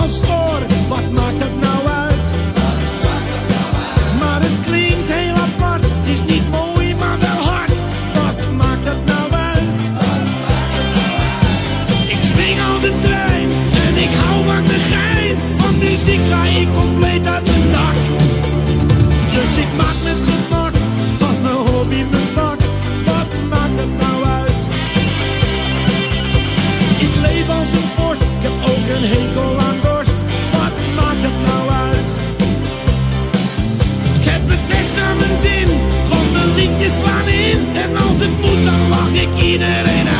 lost all. drinkjes slaan in. En als het moet, dan lach ik iedereen uit.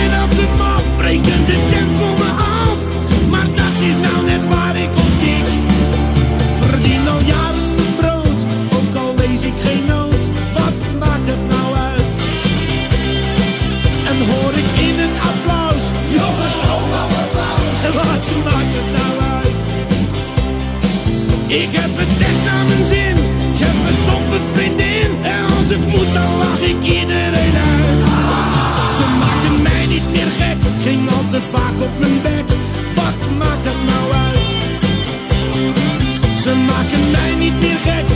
Wat maakt het nou uit. Ik heb het best naar mijn zin, ik heb een toffe vriendin. En als het moet, dan lach ik iedereen uit. Ze maken mij niet meer gek, ging al te vaak op mijn bed. Wat maakt het nou uit? Ze maken mij niet meer gek.